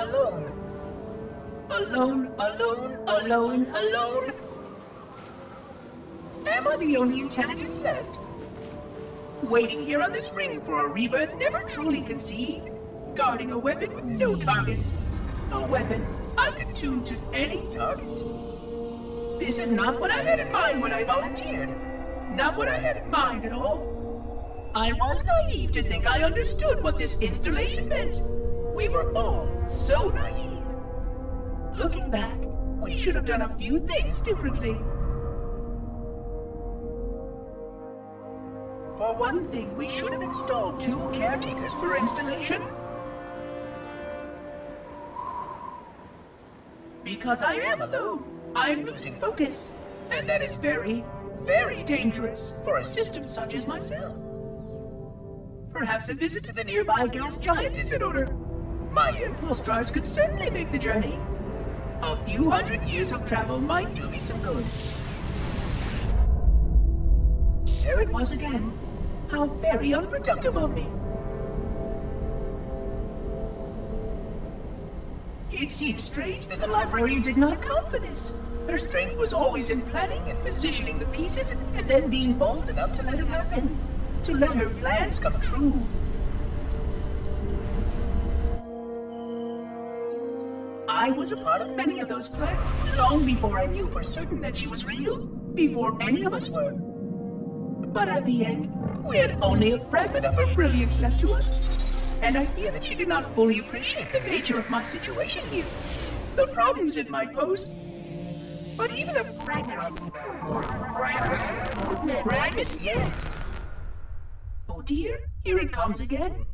Alone, alone, alone, alone. Alone. Am I the only intelligence left? Waiting here on this ring for a rebirth never truly conceived. Guarding a weapon with no targets. A weapon I could tune to any target. This is not what I had in mind when I volunteered. Not what I had in mind at all. I was naive to think I understood what this installation meant. We were all so naive. Looking back, we should have done a few things differently. For one thing, we should have installed two caretakers per installation. Because I am alone, I'm losing focus. And that is very, very dangerous for a system such as myself. Perhaps a visit to the nearby gas giant is in order. My impulse drives could certainly make the journey. A few hundred years of travel might do me some good. There it was again. How very unproductive of me. It seems strange that the librarian did not account for this. Her strength was always in planning and positioning the pieces and then being bold enough to let it happen. To let her plans come true. I was a part of many of those plans long before I knew for certain that she was real. Before any of us were. But at the end, we had only a fragment of her brilliance left to us. And I fear that she did not fully appreciate the nature of my situation here. The problems it might pose. But even a fragment of... Fragment? Fragment, yes. Oh dear, here it comes again.